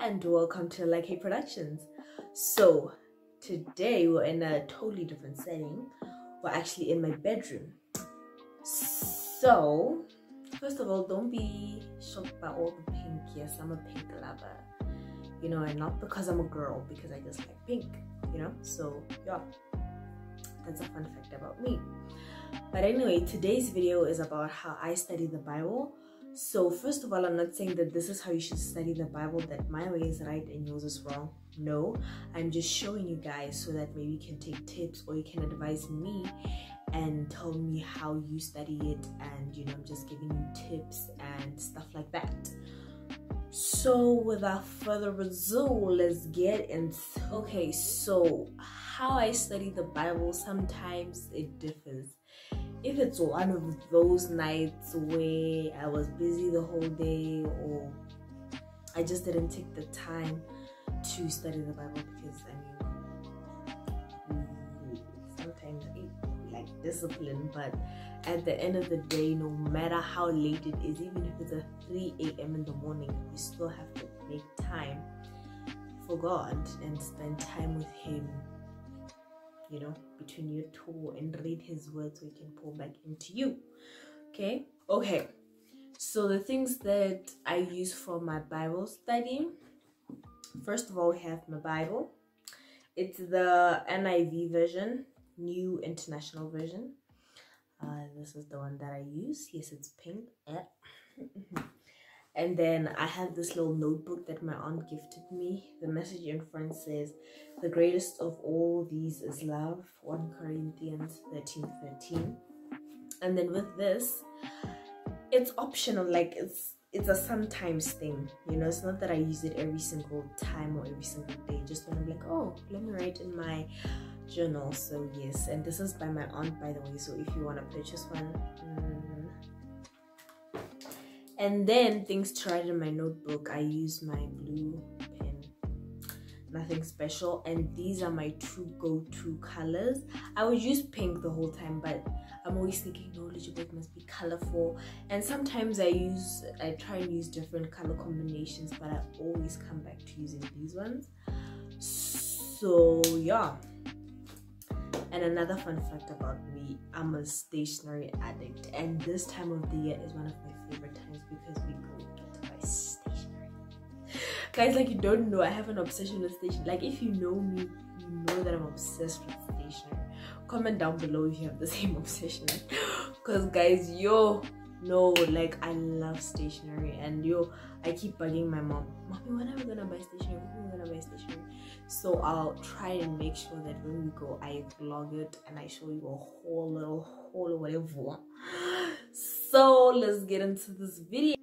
and welcome to Lalak Productions. So today we're in a totally different setting. We're actually in my bedroom. So first of all, don't be shocked by all the pink. Yes, I'm a pink lover. You know, and not because I'm a girl, because I just like pink, you know? So yeah. That's a fun fact about me. But anyway, today's video is about how I study the Bible. So first of all, I'm not saying that this is how you should study the Bible, that my way is right and yours is wrong. No, I'm just showing you guys so that maybe you can take tips or you can advise me and tell me how you study it and you know, I'm just giving you tips and stuff like that. So without further ado, let's get into okay, so how I study the Bible sometimes it differs. If it's one of those nights where I was busy the whole day or I just didn't take the time to study the Bible because I mean mm, sometimes I like discipline, but at the end of the day, no matter how late it is, even if it's at 3 a.m. in the morning, you still have to make time for God and spend time with Him, you know, between you two and read His words so He can pour back into you. Okay? Okay. So, the things that I use for my Bible study first of all, we have my Bible, it's the NIV version, New International Version uh, this is the one that I use. Yes, it's pink. and then I have this little notebook that my aunt gifted me. The message in front says, The greatest of all these is love. 1 Corinthians 13 13. And then with this, it's optional, like it's it's a sometimes thing, you know. It's not that I use it every single time or every single day, just when I'm like, oh, let me write in my journal so yes and this is by my aunt by the way so if you want to purchase one. And then things to write in my notebook. I use my blue pen. Nothing special. And these are my two go-to colors. I would use pink the whole time but i'm always thinking no book must be colorful. And sometimes i use i try and use different color combinations but i always come back to using these ones. So yeah. And another fun fact about me, I'm a stationery addict. And this time of the year is one of my favorite times because we go buy stationery. Guys, like you don't know, I have an obsession with stationery. Like if you know me, you know that I'm obsessed with stationery. Comment down below if you have the same obsession. Because guys, yo, no, like I love stationery and yo, I keep bugging my mom, Mommy, when are we gonna buy stationery? When are we gonna buy stationery? so i'll try and make sure that when we go i vlog it and i show you a whole little whole whatever so let's get into this video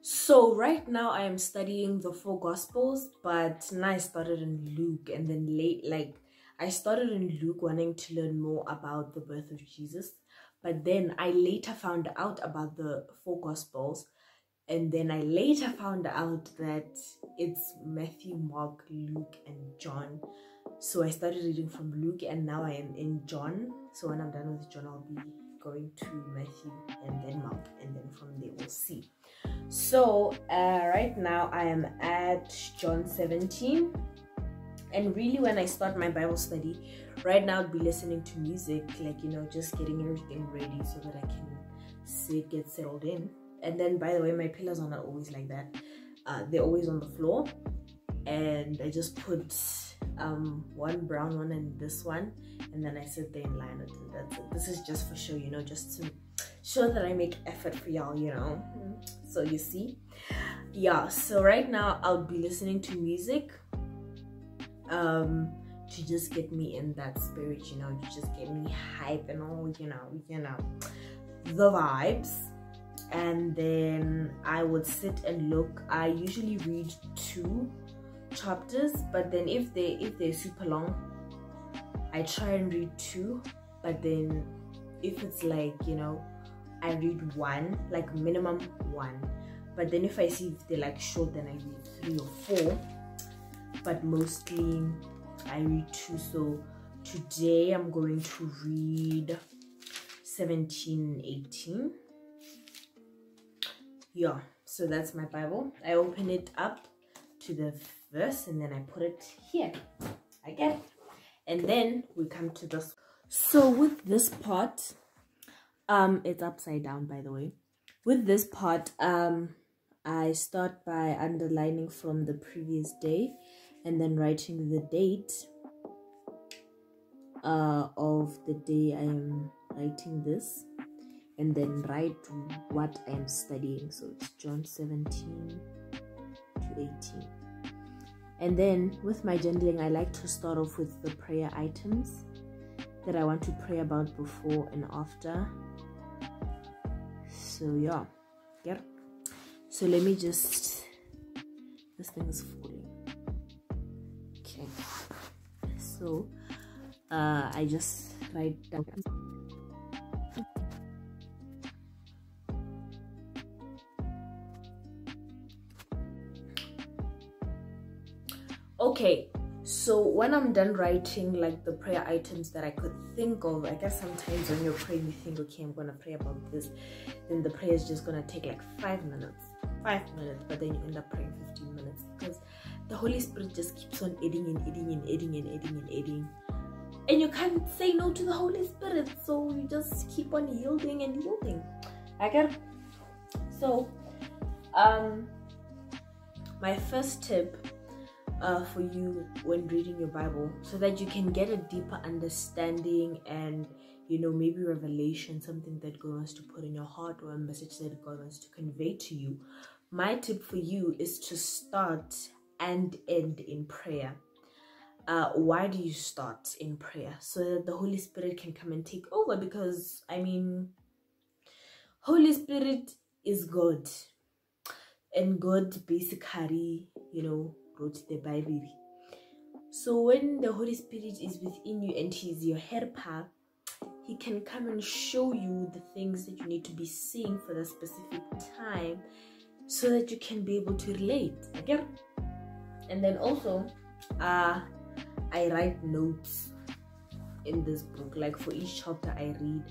so right now i am studying the four gospels but now i started in luke and then late like i started in luke wanting to learn more about the birth of jesus but then i later found out about the four gospels and then I later found out that it's Matthew, Mark, Luke, and John. So I started reading from Luke, and now I am in John. So when I'm done with John, I'll be going to Matthew and then Mark, and then from there we'll see. So uh, right now I am at John 17. And really, when I start my Bible study, right now I'll be listening to music, like you know, just getting everything ready so that I can sit, get settled in and then by the way my pillows are not always like that uh, they're always on the floor and I just put um, one brown one and this one and then I sit there in line and that's it. This is just for show, you know, just to show that I make effort for y'all, you know. So you see, yeah. So right now I'll be listening to music um, to just get me in that spirit, you know, to just get me hype and all, you know, you know, the vibes and then I would sit and look. I usually read two chapters, but then if they if they're super long, I try and read two. But then if it's like you know, I read one, like minimum one. But then if I see if they're like short, then I read three or four. But mostly I read two. So today I'm going to read 17, 18 yeah so that's my bible i open it up to the verse and then i put it here again and then we come to this so with this part um it's upside down by the way with this part um i start by underlining from the previous day and then writing the date uh of the day i am writing this and then write what I am studying. So it's John 17 to 18. And then with my journaling, I like to start off with the prayer items that I want to pray about before and after. So yeah, yeah. So let me just. This thing is falling. Okay. So uh, I just write down. Okay so when i'm done writing like the prayer items that i could think of i guess sometimes when you're praying you think okay i'm gonna pray about this then the prayer is just gonna take like five minutes five minutes but then you end up praying 15 minutes because the holy spirit just keeps on adding and adding and adding and adding and adding. And you can't say no to the holy spirit so you just keep on yielding and yielding. I get so um my first tip uh, for you when reading your Bible so that you can get a deeper understanding and you know maybe revelation something that God wants to put in your heart or a message that God wants to convey to you. My tip for you is to start and end in prayer. Uh, why do you start in prayer? So that the Holy Spirit can come and take over because I mean Holy Spirit is God. And God basically you know wrote the Bible. So when the Holy Spirit is within you and He's your helper, He can come and show you the things that you need to be seeing for the specific time so that you can be able to relate. Okay? And then also, uh, I write notes in this book. Like for each chapter I read,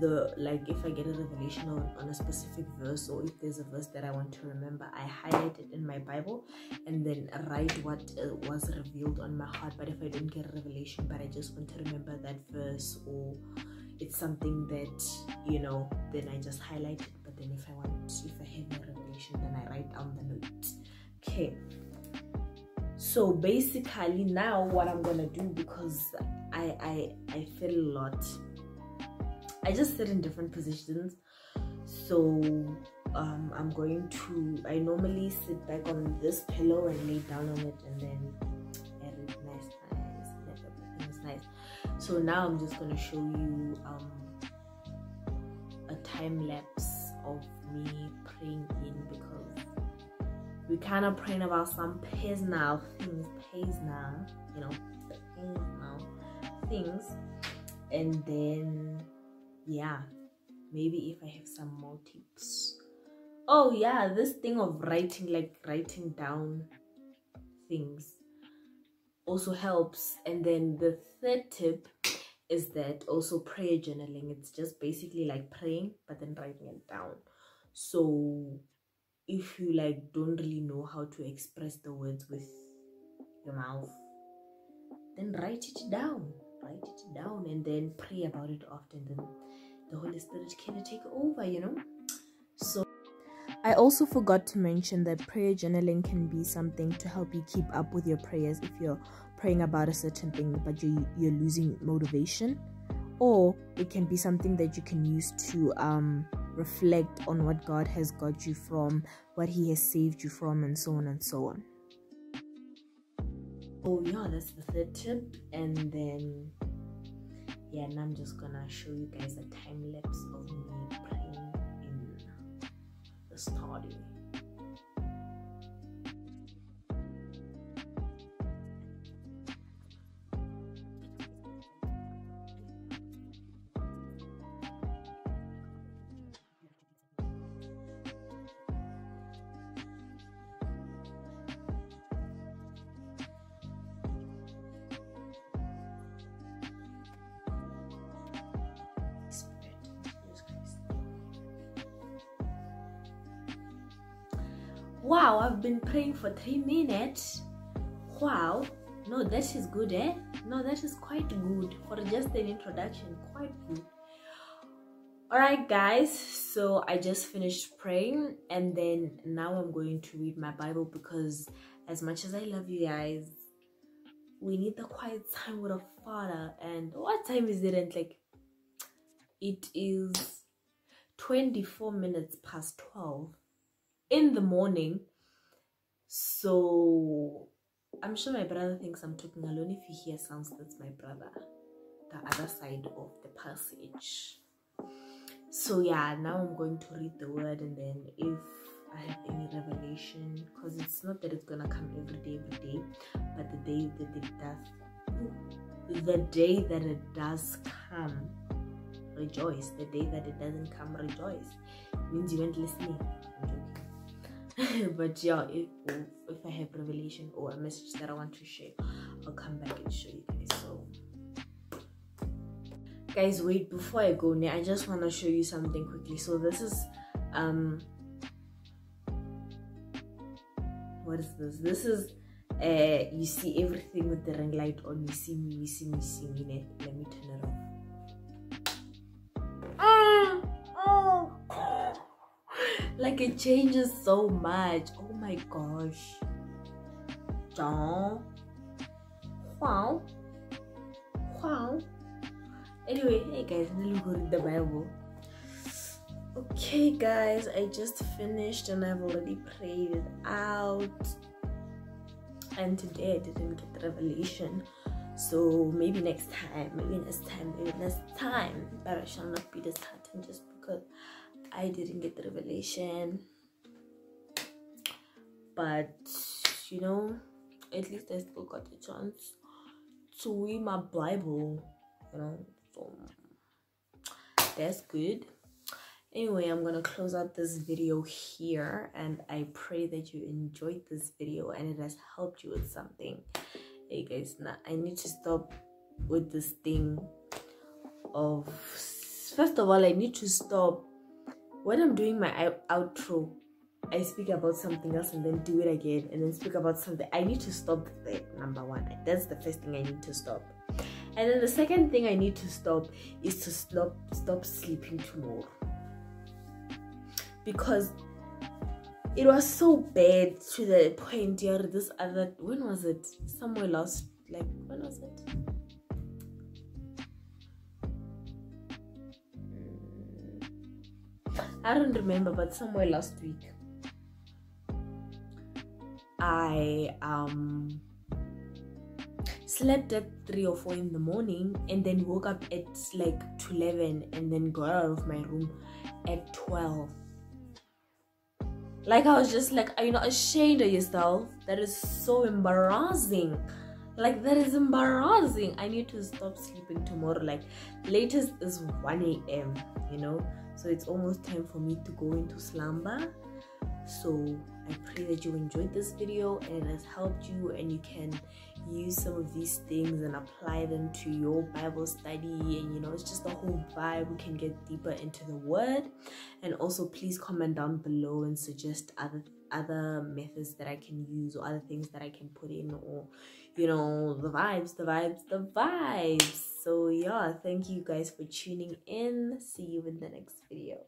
the like if i get a revelation on, on a specific verse or if there's a verse that i want to remember i highlight it in my bible and then write what uh, was revealed on my heart. But if i don't get a revelation but i just want to remember that verse or it's something that you know then i just highlight it. But then if i want if i have a revelation then i write down the note. Okay. So basically now what i'm gonna do because i i i feel a lot I just sit in different positions. So um, I'm going to, I normally sit back on this pillow and lay down on it and then edit nice, nice, is nice. So now I'm just going to show you um, a time lapse of me praying in because we kind of praying about some personal things, personal, you know, personal things. And then yeah maybe if i have some more tips. Oh yeah this thing of writing like writing down things also helps. And then the third tip is that also prayer journaling. It's just basically like praying but then writing it down. So if you like don't really know how to express the words with your mouth then write it down. Write it down and then pray about it often. Then the Holy Spirit can take over, you know. So I also forgot to mention that prayer journaling can be something to help you keep up with your prayers if you're praying about a certain thing but you you're losing motivation or it can be something that you can use to um reflect on what God has got you from, what he has saved you from and so on and so on. Oh yeah, that's the third tip and then yeah and i'm just gonna show you guys a time lapse of me playing in the study wow i've been praying for three minutes. Wow. No that is good eh? No that is quite good for just an introduction. Quite good. All right guys. So i just finished praying and then now i'm going to read my bible because as much as i love you guys we need the quiet time with our father. And what time is it? And like it is 24 minutes past 12 in the morning. So i'm sure my brother thinks i'm talking alone. If he hears sounds that's my brother. The other side of the passage. So yeah now i'm going to read the word and then if i have any revelation because it's not that it's gonna come every day every day but the day that it does the day that it does come rejoice. The day that it doesn't come rejoice. It means you weren't listening but yeah if, if i have revelation or a message that i want to share i'll come back and show you guys. So guys wait before i go now i just want to show you something quickly. So this is um what is this? This is uh you see everything with the ring light on. You see me you see me you see me let me turn it off like it changes so much. Oh my gosh. John. wow wow anyway hey guys me go read the bible. Okay guys i just finished and i've already prayed it out. And today i didn't get the revelation. So maybe next time maybe next time maybe next time. But i shall not be disheartened just because I didn't get the revelation. But you know, at least I still got the chance to read my Bible, you know. So that's good. Anyway, I'm gonna close out this video here and I pray that you enjoyed this video and it has helped you with something. Hey guys, now I need to stop with this thing of first of all, I need to stop when I'm doing my outro, I speak about something else and then do it again and then speak about something. I need to stop that, number one. That's the first thing I need to stop. And then the second thing I need to stop is to stop stop sleeping tomorrow. Because it was so bad to the point where this other when was it? Somewhere last like when was it? I don't remember, but somewhere last week, I um slept at three or four in the morning and then woke up at like 11 and then got out of my room at 12 like i was just like are you not ashamed of yourself. That is so embarrassing. Like that is embarrassing. I need to stop sleeping tomorrow. Like latest is 1 a.m you know so it's almost time for me to go into slumber so i pray that you enjoyed this video and it has helped you and you can use some of these things and apply them to your bible study. And you know it's just the whole vibe. We can get deeper into the word. And also please comment down below and suggest other other methods that i can use or other things that i can put in or you know the vibes the vibes the vibes so yeah thank you guys for tuning in. See you in the next video